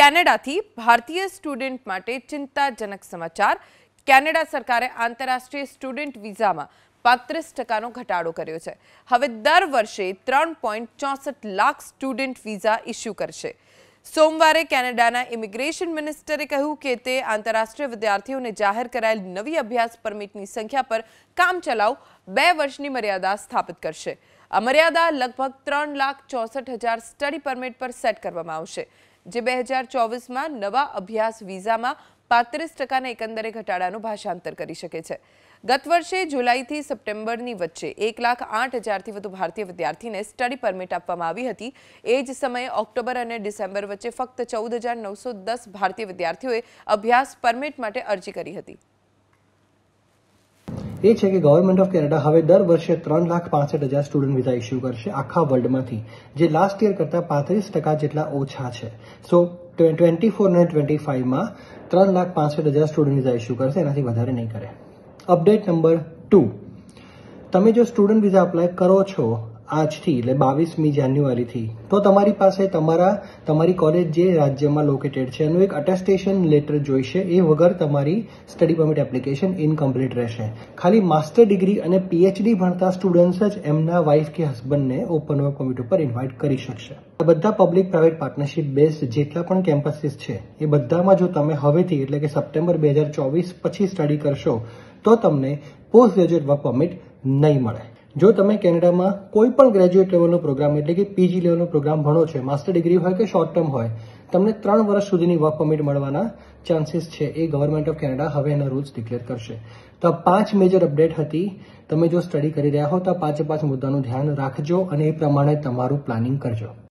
કેનેડાથી ભારતીય સ્ટુડન્ટ માટે ચિંતાજનક સમાચાર કેનેડા સરકારે આંતરરાષ્ટ્રીય સ્ટુડન્ટ વિઝામાં પાંત્રીસ ટકાનો ઘટાડો કર્યો છે હવે દર વર્ષે ત્રણ પોઈન્ટ ચોસઠ લાખ સ્ટુડન્ટ વિઝા ઇસ્યુ કરશે સોમવારે કેનેડાના ઇમિગ્રેશન મિનિસ્ટરે કહ્યું કે તે આંતરરાષ્ટ્રીય વિદ્યાર્થીઓને જાહેર કરાયેલ નવી અભ્યાસ પરમિટની સંખ્યા પર કામચલાઉ બે વર્ષની મર્યાદા સ્થાપિત કરશે આ મર્યાદા લગભગ ત્રણ લાખ ચોસઠ હજાર સ્ટડી પરમિટ પર સેટ કરવામાં આવશે જે બે હજાર ચોવીસમાં નવા અભ્યાસ વિઝામાં પાંત્રીસ ટકાના એકંદરે ઘટાડાનું ભાષાંતર કરી શકે છે ગત વર્ષે જુલાઈથી સપ્ટેમ્બરની વચ્ચે એક લાખ આઠ હજારથી વધુ ભારતીય વિદ્યાર્થીને સ્ટડી પરમિટ આપવામાં આવી હતી એ જ સમયે ઓક્ટોબર અને ડિસેમ્બર વચ્ચે ફક્ત ચૌદ હજાર નવસો દસ ભારતીય વિદ્યાર્થીઓએ અભ્યાસ પરમિટ માટે અરજી કરી હતી એ છે કે ગવર્મેન્ટ ઓફ કેનેડા હવે દર વર્ષે ત્રણ લાખ પાસઠ હજાર સ્ટુડન્ટ વિઝા ઇસ્યુ કરશે આખા વર્લ્ડમાંથી જે લાસ્ટ યર કરતાં પાંત્રીસ ટકા જેટલા ઓછા છે. સો ટ્વેન્ટી ફોર અને ટ્વેન્ટી ફાઇવમાં ત્રણ લાખ પાસઠ હજાર સ્ટુડન્ટ વિઝા ઇસ્યુ કરશે, એનાથી વધારે નહીં કરે. અપડેટ નંબર ટુ તમે જો સ્ટુડન્ટ વિઝા અપ્લાય કરો છો આજથી, એટલે બાવીસમી જાન્યુઆરીથી. તો તમારી પાસે તમારા, તમારી કોલેજ જે રાજ્યમાં લોકેટેડ છે, એનું એક અટેસ્ટેશન લેટર જોઈશે, એ વગર તમારી સ્ટડી પરમિટ એપ્લિકેશન ઇનકમ્પ્લીટ રહેશે. ખાલી માસ્ટર ડિગ્રી અને પીએચડી ભણતા સ્ટુડન્ટ્સ જ એમના વાઇફ કે હસબન્ડને ઓપન વર્ક પરમિટ ઉપર ઇન્વાઇટ કરી શકશે. બધા પબ્લિક પ્રાઇવેટ પાર્ટનરશિપ બેઝ જેટલા પણ કેમ્પસીસ છે, એ બધામાં જો તમે હવેથી, એટલે કે સપ્ટેમ્બર બે હજાર ચોવીસ પછી સ્ટડી કરશો, તો તમને પોસ્ટ ગ્રેજ્યુએટ વર્ક પરમિટ નહીં મળે. જો તમે કેનેડામાં કોઈ પણ ગ્રેજ્યુએટ લેવલનો પ્રોગ્રામ એટલે કે પીજી લેવલનો પ્રોગ્રામ ભણો છો માસ્ટર ડિગ્રી હોય કે શોર્ટ ટર્મ હોય, તમને ત્રણ વર્ષ સુધીની વર્ક પરમિટ મળવાના ચાન્સીસ છે. એ ગવર્મેન્ટ ઓફ કેનેડા હવે એના રૂલ્સ ડિક્લેર કરશે. તો આ પાંચ મેજર અપડેટ હતી. તમે જો સ્ટડી કરી રહ્યા હો, તો આ પાંચે પાંચ મુદ્દાનું ધ્યાન રાખજો અને એ પ્રમાણે તમારું પ્લાનિંગ કરજો.